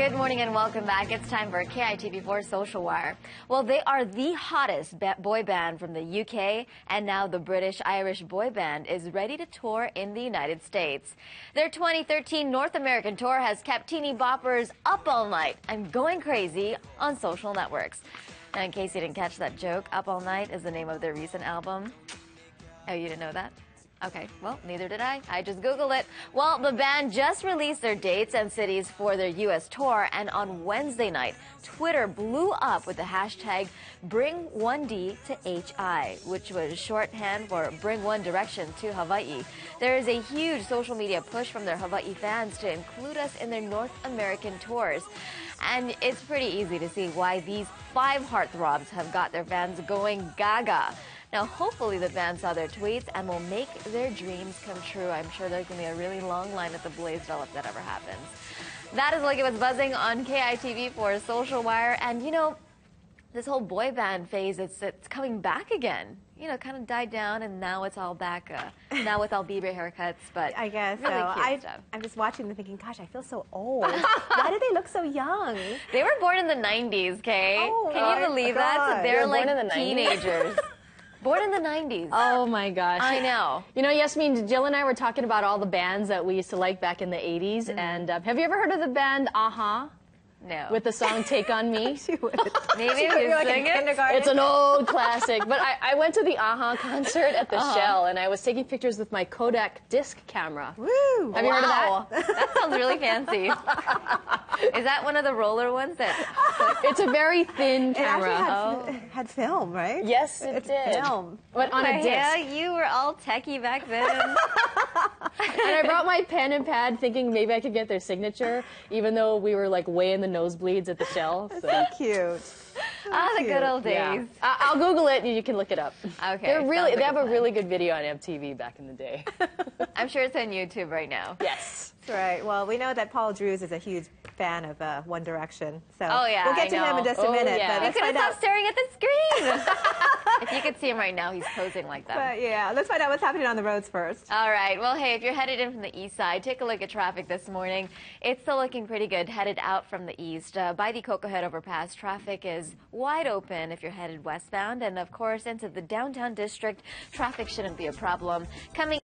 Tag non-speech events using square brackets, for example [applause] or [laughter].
Good morning and welcome back. It's time for KITV4 Social Wire. Well, they are the hottest boy band from the UK, and now the British Irish boy band is ready to tour in the United States. Their 2013 North American tour has kept teeny boppers up all night I'm going crazy on social networks. Now, in case you didn't catch that joke, Up All Night is the name of their recent album. Oh, you didn't know that? Okay, well, neither did I. I just Googled it. Well, the band just released their dates and cities for their U.S. tour, and on Wednesday night, Twitter blew up with the hashtag Bring 1D to HI, which was shorthand for Bring One Direction to Hawaii. There is a huge social media push from their Hawaii fans to include us in their North American tours. And it's pretty easy to see why these five heartthrobs have got their fans going gaga. Now, hopefully the band saw their tweets and will make their dreams come true. I'm sure there's going to be a really long line at the Blaisdell if that ever happens. That is like it was buzzing on KITV for Social Wire. And, you know, this whole boy band phase, it's, it's coming back again. You know, kind of died down, and now it's all back. Uh, now with all Bieber haircuts, but I guess really so. I, stuff. I'm just watching them thinking, gosh, I feel so old. Why do they look so young? They were born in the 90s, Kay. Oh, Can you believe that? So they're like born in the 90s? teenagers. Born in the 90s. Oh my gosh. I know. You know, Yasmin, Jill and I were talking about all the bands that we used to like back in the 80s. Mm-hmm. And uh, have you ever heard of the band a-ha No. with the song Take On Me? [laughs] Maybe You're you like in sing it. kindergarten. It's an old classic. But I, I went to the a-ha concert at the Uh-huh. Shell and I was taking pictures with my Kodak disc camera. Woo! Have you heard of Wow. that? That sounds really fancy. [laughs] Is that one of the roller ones that? [laughs] It's a very thin It actually camera. had, Oh. had film, right? Yes, it it's did. film. But on a disc. Yeah, you were all techie back then. [laughs] and I brought my pen and pad thinking maybe I could get their signature, even though we were like way in the nosebleeds at the Shell. So. So cute. Ah, the good old Yeah. days. I- I'll Google it and you can look it up. Okay, They're really sounds they have a a really good video on MTV back in the day. [laughs] I'm sure it's on YouTube right now. yes. That's right. Well, we know that Paul Drews is a huge fan of uh, One Direction. So Oh, yeah, we'll get I to him in just a Oh, minute. yeah. But You You let's could have find stopped out. staring at the screen. [laughs] [laughs] you could see him right now, he's posing like that. But yeah, let's find out what's happening on the roads first. All right. Well, hey, if you're headed in from the east side, take a look at traffic this morning. It's still looking pretty good headed out from the east. Uh, by the Koko Head overpass, traffic is wide open if you're headed westbound. And of course, into the downtown district, traffic shouldn't be a problem. Coming